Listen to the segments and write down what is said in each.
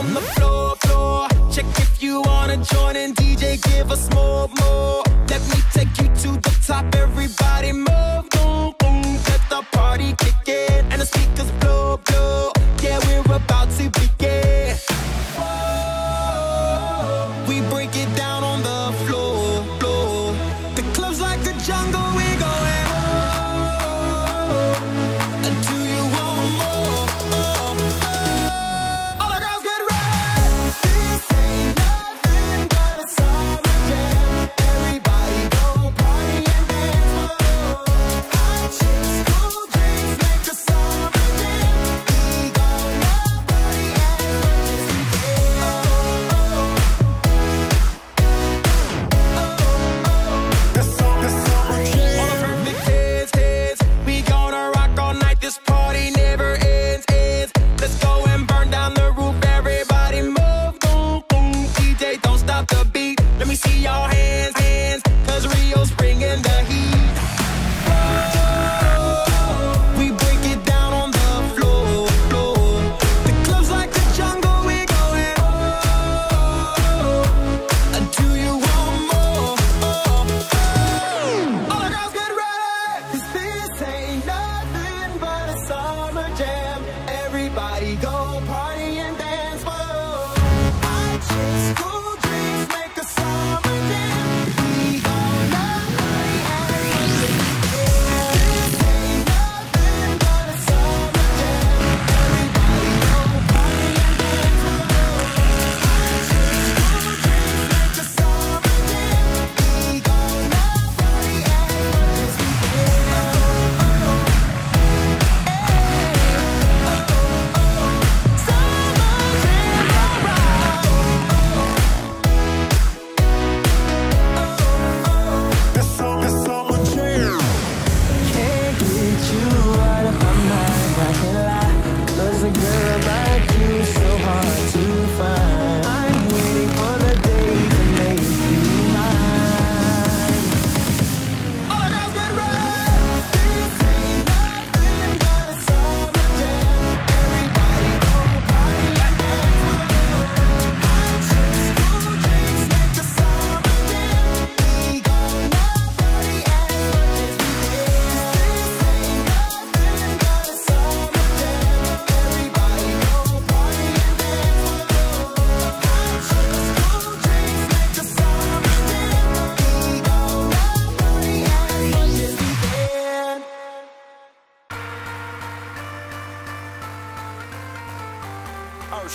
on the floor, floor. Check if you wanna join in, DJ, give us more, more. Let me take you to the top, everybody move.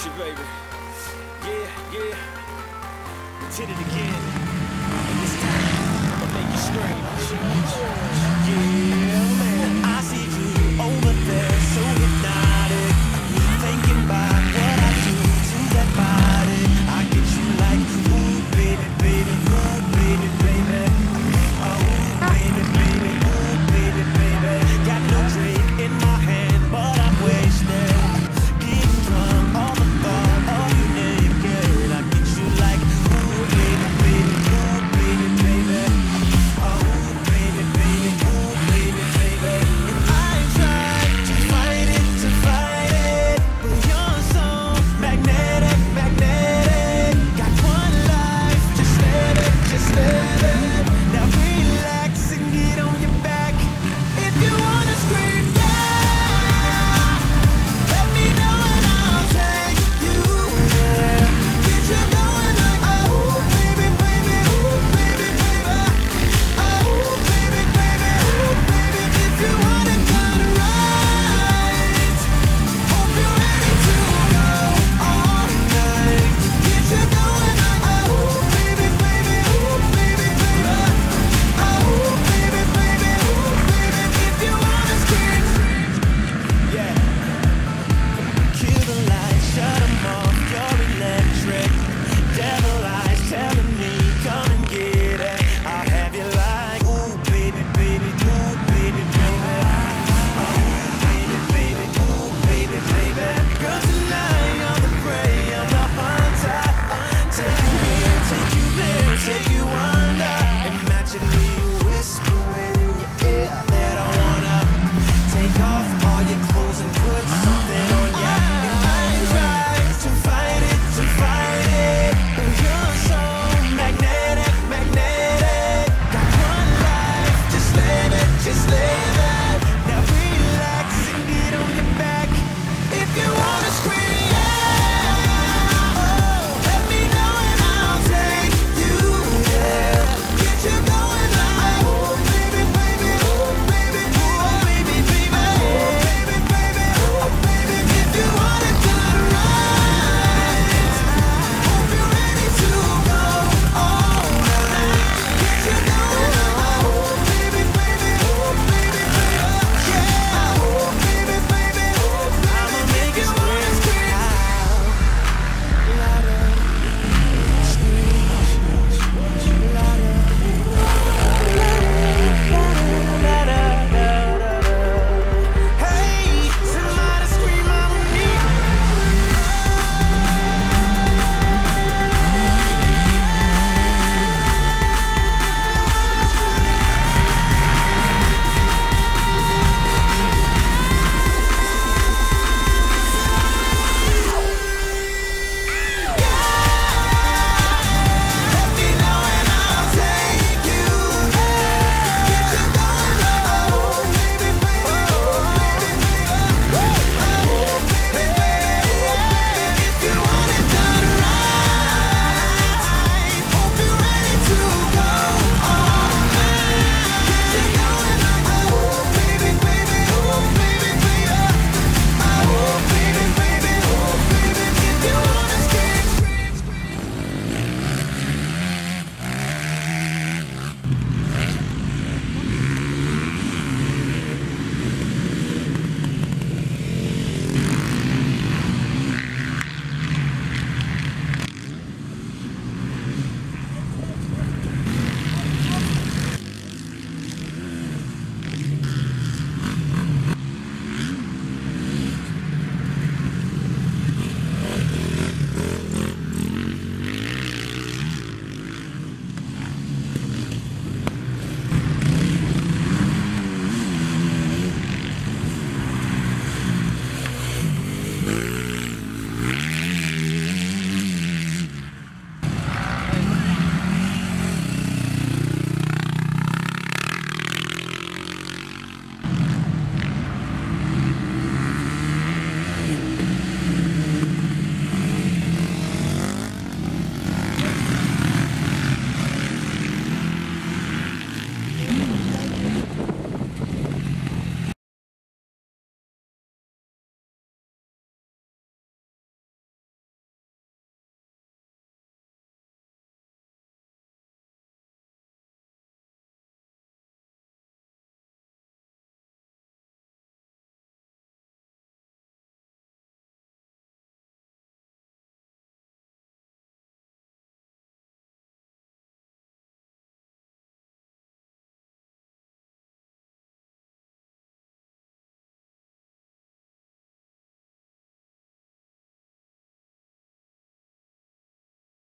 you, baby. Yeah, yeah. We did it again. And this time, I'll make you scream. Mm-hmm.